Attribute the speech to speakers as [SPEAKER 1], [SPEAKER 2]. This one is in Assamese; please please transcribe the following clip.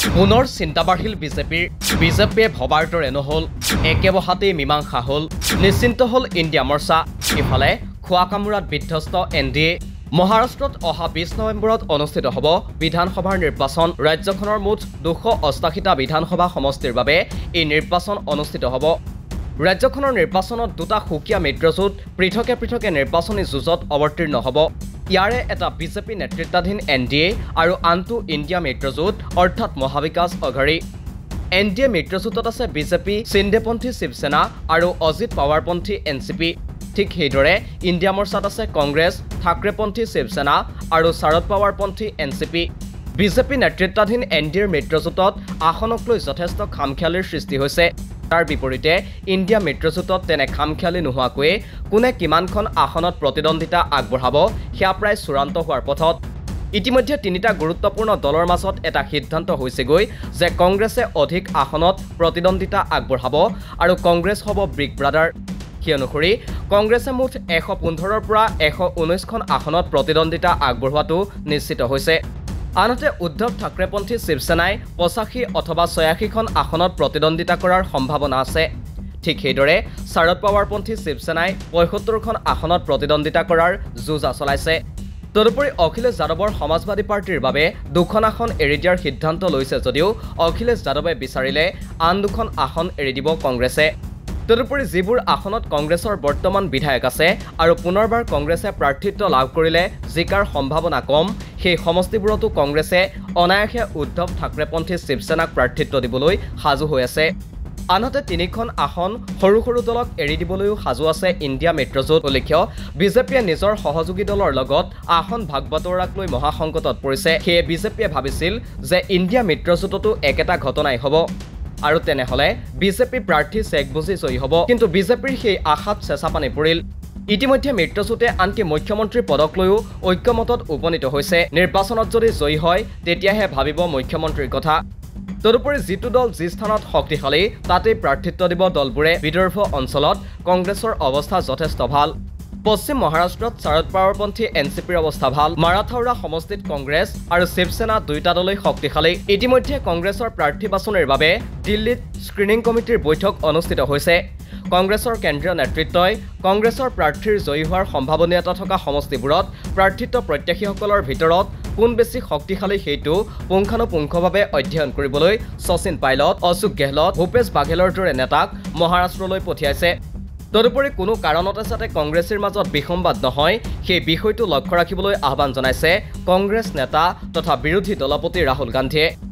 [SPEAKER 1] পুনৰ চিন্তা বাঢ়িল বিজেপিৰ। বিজেপিয়ে ভবাৰ দৰে নহ'ল। একে বহাতেই মীমাংসা হ'ল। নিশ্চিন্ত হ'ল ইণ্ডিয়া মৰ্চা। ইফালে খোৱা কামোৰাত বিধ্বস্ত এন ডি এ মহাৰাষ্ট্ৰত অহা বিছ নৱেম্বৰত অনুষ্ঠিত হ'ব বিধানসভাৰ নিৰ্বাচন। ৰাজ্যখনৰ মুঠ দুশ অষ্টাশীটা বিধানসভা সমষ্টিৰ বাবে এই নিৰ্বাচন অনুষ্ঠিত হ'ব। ৰাজ্যখনৰ নিৰ্বাচনত দুটা সুকীয়া মিত্ৰজোঁট পৃথকে পৃথকে নিৰ্বাচনী যুঁজত অৱতীৰ্ণ হ'ব। ইয়াৰে এটা বিজেপি নেতৃত্বাধীন এন ডি এ আৰু আনটো ইণ্ডিয়া মিত্ৰজোঁট অৰ্থাৎ মহাবিকাশ অঘাৰী এন ডি এ মিত্ৰজোঁটত আছে বিজেপি চিণ্ডেপন্থী শিৱসেনা আৰু অজিত পাৱাৰপন্থী এন চি পি ঠিক সেইদৰে ইণ্ডিয়া মৰ্চাত আছে কংগ্ৰেছ থাকৰেপন্থী শিৱসেনা আৰু শাৰদ পাৱাৰপন্থী এন চি পি বিজেপি নেতৃত্বাধীন এন ডি এৰ মিত্ৰজোঁটত আসনক লৈ যথেষ্ট খামখেয়ালিৰ সৃষ্টি হৈছে। তাৰ বিপৰীতে ইণ্ডিয়া মিত্ৰজোঁটত তেনে খামখেয়ালি নোহোৱাকৈয়ে কোনে কিমানখন আসনত প্ৰতিদ্বন্দ্বিতা আগবঢ়াব সেয়া প্ৰায় চূড়ান্ত হোৱাৰ পথত। ইতিমধ্যে তিনিটা গুৰুত্বপূৰ্ণ দলৰ মাজত এটা সিদ্ধান্ত হৈছেগৈ যে কংগ্ৰেছে অধিক আসনত প্ৰতিদ্বন্দ্বিতা আগবঢ়াব আৰু কংগ্ৰেছ হ'ব ব্ৰিক ব্ৰাদাৰ। সেই অনুসৰি কংগ্ৰেছে মুঠ এশ পোন্ধৰৰ পৰা এশ ঊনৈছখন আসনত প্ৰতিদ্বন্দ্বিতা আগবঢ়োৱাটো নিশ্চিত হৈছে। আনহাতে উদ্ধৱ থাকৰেপন্থী শিৱসেনাই পঁচাশী অথবা ছয়াশীখন আসনত প্ৰতিদ্বন্দ্বিতা কৰাৰ সম্ভাৱনা আছে। ঠিক সেইদৰে শাৰদ পাৱাৰপন্থী শিৱসেনাই পঁয়সত্তৰখন আসনত প্ৰতিদ্বন্দ্বিতা কৰাৰ যোজা চলাইছে। তদুপৰি অখিলেশ যাদৱৰ সমাজবাদী পাৰ্টীৰ বাবে দুখন আসন এৰি দিয়াৰ সিদ্ধান্ত লৈছে যদিও অখিলেশ যাদৱে বিচাৰিলে আন দুখন আসন এৰি দিব কংগ্ৰেছে। তদুপৰি যিবোৰ আসনত কংগ্ৰেছৰ বৰ্তমান বিধায়ক আছে আৰু পুনৰবাৰ কংগ্ৰেছে প্ৰাৰ্থিত্ব লাভ কৰিলে জিকাৰ সম্ভাৱনা কম সেই সমষ্টিবোৰতো কংগ্ৰেছে অনায়াসে উদ্ধৱ থাকৰেপন্থী শিৱসেনাক প্ৰাৰ্থিত্ব দিবলৈ সাজু হৈ আছে। আনহাতে তিনিখন আসন সৰু সৰু দলক এৰি দিবলৈও সাজু আছে ইণ্ডিয়া মিত্ৰজোঁট উল্লেখ্য বিজেপিয়ে নিজৰ সহযোগী দলৰ লগত আসন ভাগ বাটোৱাৰাক লৈ মহাসংকটত পৰিছে। সেয়ে বিজেপিয়ে ভাবিছিল যে ইণ্ডিয়া মিত্ৰজোঁটতো একেটা ঘটনাই হ'ব। আৰু তেনেহ'লে বিজেপি প্ৰাৰ্থী চেক বুজি জয়ী হ'ব। কিন্তু বিজেপিৰ সেই আশাত চেঁচা পানী পৰিল। ইতিমধ্যে মিত্ৰজোঁটে আনকি মুখ্যমন্ত্ৰী পদক লৈও ঐক্যমতত উপনীত হৈছে। নিৰ্বাচনত যদি জয়ী হয় তেতিয়াহে ভাবিব মুখ্যমন্ত্ৰীৰ কথা। তদুপৰি যিটো দল যি স্থানত শক্তিশালী তাতেই প্ৰাৰ্থিত্ব দিব দলবোৰে। বিদৰ্ভ অঞ্চলত কংগ্ৰেছৰ অৱস্থা যথেষ্ট ভাল। পশ্চিম মহাৰাষ্ট্ৰত শাৰদ পাৱাৰপন্থী এন চি পিৰ অৱস্থা ভাল। মাৰাথাউৰা সমষ্টিত কংগ্ৰেছ আৰু শিৱসেনা দুয়োটা দলেই শক্তিশালী। ইতিমধ্যে কংগ্ৰেছৰ প্ৰাৰ্থী বাছনিৰ বাবে দিল্লীত স্ক্ৰিনিং কমিটিৰ বৈঠক অনুষ্ঠিত হৈছে। কংগ্ৰেছৰ কেন্দ্ৰীয় নেতৃত্বই কংগ্ৰেছৰ প্ৰাৰ্থীৰ জয়ী হোৱাৰ সম্ভাৱনীয়তা থকা সমষ্টিবোৰত প্ৰাৰ্থিত্ব প্ৰত্যাশীসকলৰ ভিতৰত কোন বেছি শক্তিশালী সেইটো পুংখানুপুংখভাৱে অধ্যয়ন কৰিবলৈ শচীন পাইলট অশোক গেহলট ভূপেশ বাঘেলৰ দৰে নেতাক মহাৰাষ্ট্ৰলৈ পঠিয়াইছে। তদুপৰি কোনো কাৰণতে যাতে কংগ্ৰেছীৰ মাজত বিসম্বাদ নহয় সেই বিষয়টো লক্ষ্য ৰাখিবলৈ আহ্বান জনাইছে কংগ্ৰেছ নেতা তথা বিৰোধী দলপতি ৰাহুল গান্ধীয়ে।